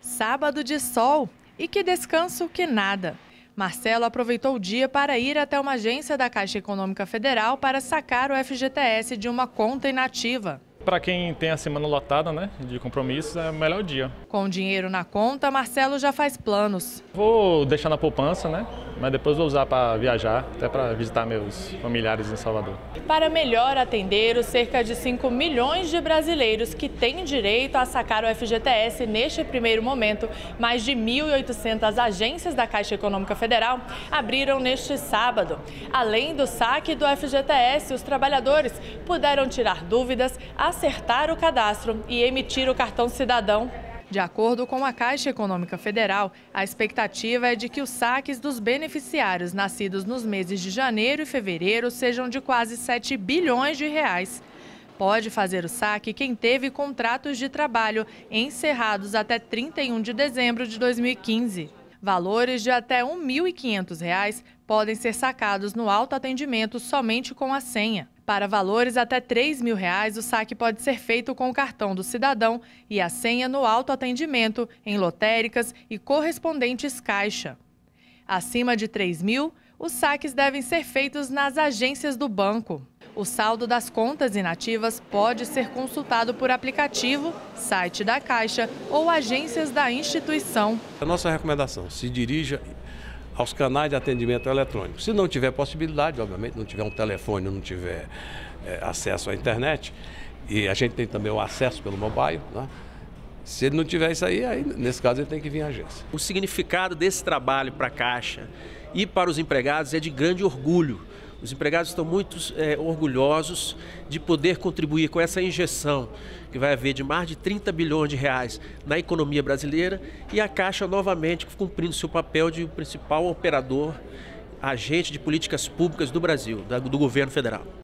Sábado de sol e que descanso que nada. Marcelo aproveitou o dia para ir até uma agência da Caixa Econômica Federal para sacar o FGTS de uma conta inativa. Para quem tem a semana lotada, né, de compromissos, é o melhor dia. Com dinheiro na conta, Marcelo já faz planos. Vou deixar na poupança, né, mas depois vou usar para viajar, até para visitar meus familiares em Salvador. Para melhor atender os cerca de 5 milhões de brasileiros que têm direito a sacar o FGTS neste primeiro momento, mais de 1.800 agências da Caixa Econômica Federal abriram neste sábado. Além do saque do FGTS, os trabalhadores puderam tirar dúvidas, acertar o cadastro e emitir o cartão cidadão. De acordo com a Caixa Econômica Federal, a expectativa é de que os saques dos beneficiários nascidos nos meses de janeiro e fevereiro sejam de quase 7 bilhões de reais. Pode fazer o saque quem teve contratos de trabalho encerrados até 31 de dezembro de 2015. Valores de até R$ 1.500 podem ser sacados no autoatendimento somente com a senha. Para valores até 3 mil reais, o saque pode ser feito com o cartão do cidadão e a senha no autoatendimento, em lotéricas e correspondentes caixa. Acima de R$ 3 mil, os saques devem ser feitos nas agências do banco. O saldo das contas inativas pode ser consultado por aplicativo, site da Caixa ou agências da instituição. A nossa recomendação, se dirija aos canais de atendimento eletrônico. Se não tiver possibilidade, obviamente, não tiver um telefone, não tiver é, acesso à internet, e a gente tem também o acesso pelo mobile, né? Se ele não tiver isso aí, aí, nesse caso ele tem que vir à agência. O significado desse trabalho para a Caixa e para os empregados é de grande orgulho. Os empregados estão muito é, orgulhosos de poder contribuir com essa injeção que vai haver de mais de 30 bilhões de reais na economia brasileira e a Caixa novamente cumprindo seu papel de principal operador, agente de políticas públicas do Brasil, do governo federal.